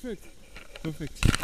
Perfect. Perfect.